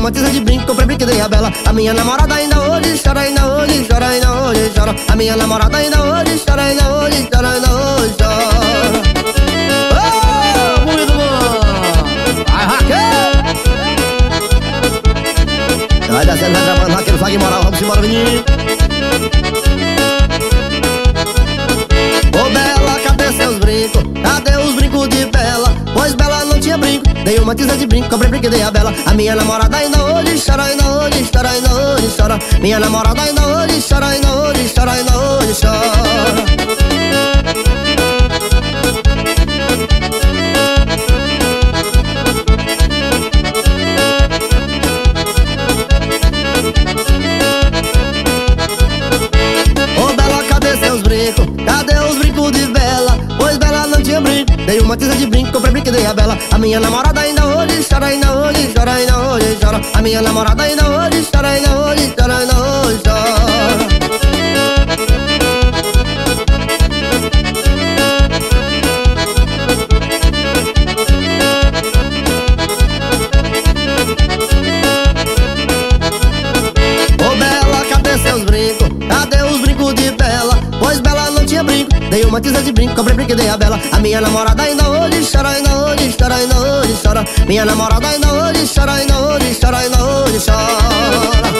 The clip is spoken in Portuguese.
uma tiza de brinco, comprei brinco e a bela A minha namorada ainda hoje chora, ainda hoje chora, ainda hoje chora A minha namorada ainda hoje chora, ainda hoje chora, ainda hoje chora Oh, muito bom! Vai, Raquel! Vai descendo, vai gravando, Raquel, fag moral, vamos embora, menino uma tiza de brinco, comprei brinco e dei a Bela. A minha namorada ainda hoje chora, ainda hoje chora, ainda hoje chora. Minha namorada ainda hoje chora, ainda hoje chora, ainda hoje chora. Cadê seus brincos? Cadê os brincos brinco Dei uma tiza de brinco, dei a Bela. A minha namorada ainda hoje chora, ainda hoje chora, ainda hoje chora. A minha namorada ainda hoje chora, ainda hoje chora, ainda hoje brinco Dei uma tiza de brinco, comprei brinco e dei a Bela. A minha namorada ainda hoje chora, ainda hoje chora, ainda hoje chora. Minha namorada ainda hoje chora, ainda hoje chora, ainda hoje chora